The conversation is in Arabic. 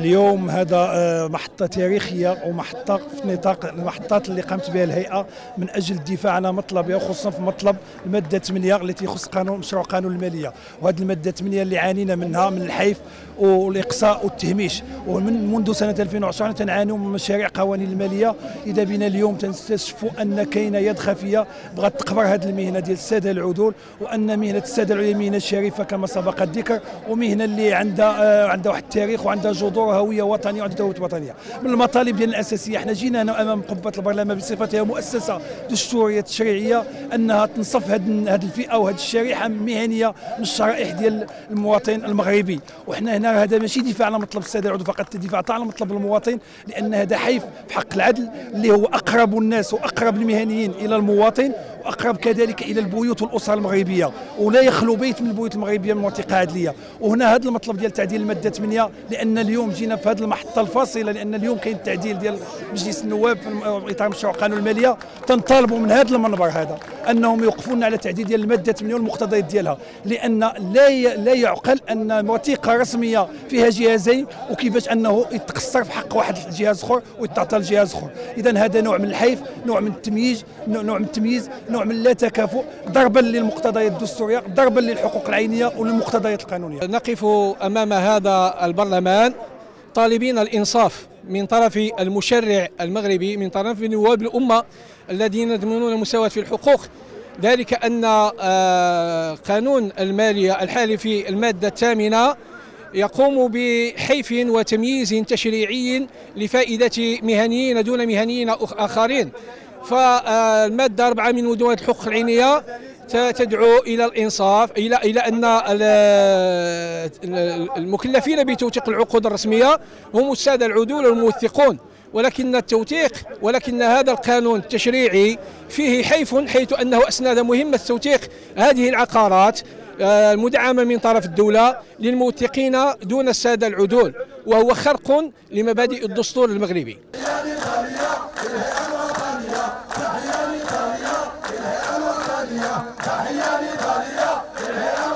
اليوم هذا آه، محطة تاريخية ومحطة في نطاق المحطات اللي قامت بها الهيئة من أجل الدفاع عن مطلبها خصوصا في مطلب المادة 8 التي تخص قانون مشروع قانون المالية. وهذه المادة 8 اللي عانينا منها من الحيف والإقصاء والتهميش. ومن منذ سنة 2010 تنعانوا من مشاريع قوانين المالية. إذا بنا اليوم تنستشفوا أن كاين يد خفية بغات تقبر هذه المهنة ديال السادة العدول وأن مهنة السادة العدول مهنة شريفة كما سبق الذكر ومهنة اللي عندها آه، عندها واحد التاريخ وعندها جذور هويه وطنية وعندها هويه وطنية. من المطالب ديالنا الأساسية إحنا جينا هنا أمام قبة البرلمان بصفتها مؤسسة دستورية تشريعيه أنها تنصف هذه الفئة وهذه الشريحة مهنيه من الشرائح ديال المواطن المغربي. وحنا هنا هذا ماشي دفاع على مطلب السادة العضو فقط دفاع على مطلب المواطن لأن هذا حيف في حق العدل اللي هو أقرب الناس وأقرب المهنيين إلى المواطن. وأقرب كذلك إلى البيوت والاسر المغربية ولا يخلو بيت من البيوت المغربية من موثيقه عدليه وهنا هذا المطلب ديال تعديل المادة 8 لأن اليوم جينا في هذه المحطة الفاصلة لأن اليوم كاين التعديل ديال مجلس النواب في إطار مشروع قانون المالية. تنطالبوا من هذا المنبر هذا. أنهم يوقفون على تعديل المادة 8 والمقتضيات ديالها لأن لا لا يعقل أن وثيقه رسمية فيها جهازين وكيفاش أنه يتقصر في حق واحد الجهاز أخر ويتعطى لجهاز أخر. اذا هذا نوع من الحيف نوع من التمييز نوع من التمييز نوع من لا تكافؤ ضربا للمقتضيات الدستورية ضربا للحقوق العينية وللمقتضيات القانونية. نقف أمام هذا البرلمان طالبين الإنصاف. من طرف المشرع المغربي من طرف نواب الأمة الذين يضمنون المساواة في الحقوق. ذلك أن آه، قانون المالية الحالي في المادة الثامنة يقوم بحيف وتمييز تشريعي لفائدة مهنيين دون مهنيين آخرين. فالمادة 4 من مدونه الحقوق العينية تدعو إلى الإنصاف إلى إلى أن المكلفين بتوثيق العقود الرسمية هم الساده العدول الموثقون ولكن التوثيق ولكن هذا القانون التشريعي فيه حيف حيث أنه اسند مهمة توثيق هذه العقارات آه، المدعمة من طرف الدولة للموثقين دون السادة العدول وهو خرق لمبادئ الدستور المغربي. Daria, Daria, Daria, Daria.